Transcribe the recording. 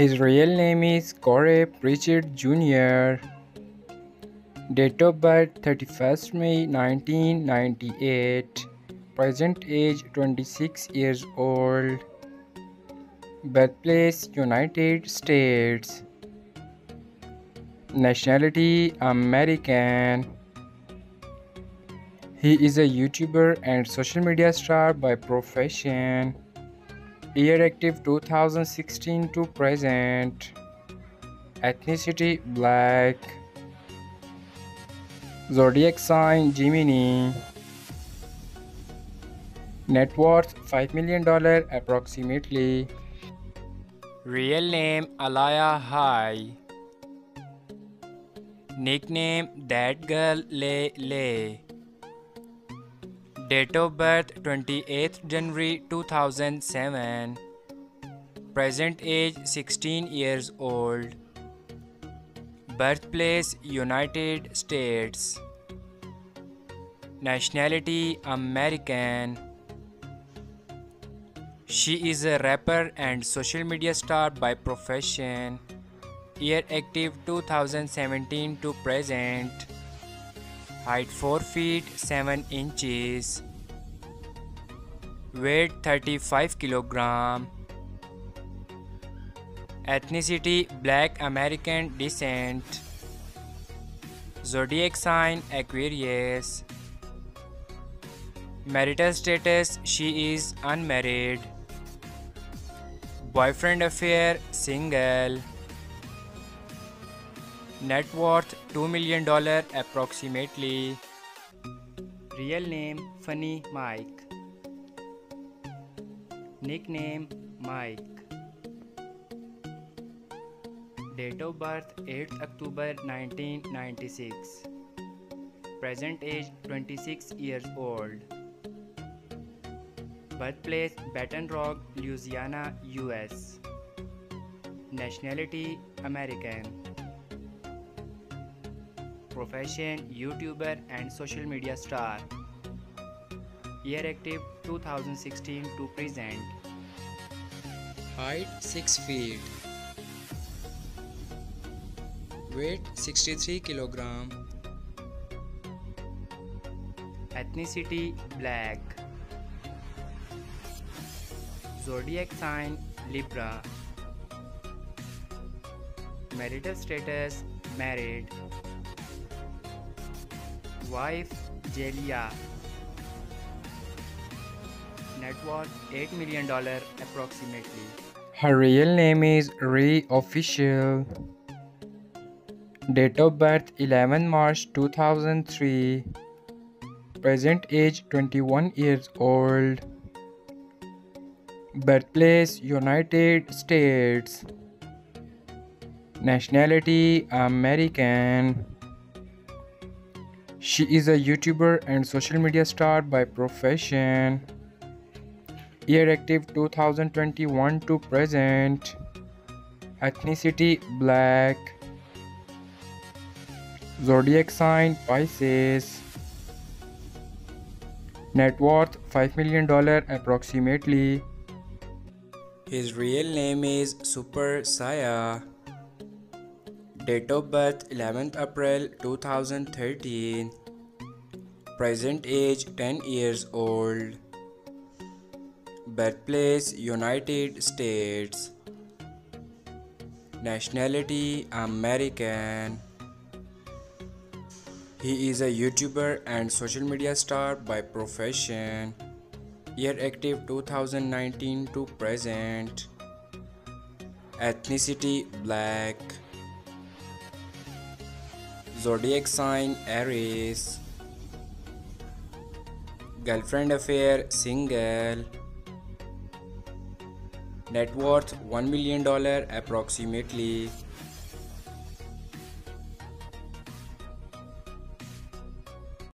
His real name is Corey Pritchard Jr. Date of birth 31st May 1998. Present age 26 years old. Birthplace United States. Nationality American. He is a YouTuber and social media star by profession. Year active 2016 to present. Ethnicity black. Zodiac sign Gemini. Net worth $5 million approximately. Real name Alaya High. Nickname That Girl Lay Lay. Date of birth 28th January 2007. Present age 16 years old. Birthplace United States. Nationality American. She is a rapper and social media star by profession. Year active 2017 to present. Height 4 feet 7 inches. Weight 35 kilogram. Ethnicity Black American descent. Zodiac sign Aquarius. Marital status She is unmarried. Boyfriend affair Single. Net worth $2 million approximately. Real name Funny Mike. Nickname Mike. Date of birth 8th October 1996. Present age 26 years old. Birthplace Baton Rouge, Louisiana, US. Nationality American. Profession YouTuber and social media star. Year active 2016 to present. Height 6 feet. Weight 63 kilogram. Ethnicity Black. Zodiac sign Libra. Marital status Married. Wife Jaliyah. Net worth $8 million approximately. Her real name is Ray Official. Date of birth 11 March 2003. Present age 21 years old. Birthplace United States. Nationality American. She is a YouTuber and social media star by profession. Year active 2021 to present. Ethnicity black. Zodiac sign Pisces. Net worth $5 million approximately. His real name is Super Siah. Date of birth 11th April 2013. Present age 10 years old. Birthplace United States. Nationality American. He is a YouTuber and social media star by profession. Year active 2019 to present. Ethnicity Black. Zodiac sign Aries. Girlfriend affair single. Net worth $1 million approximately.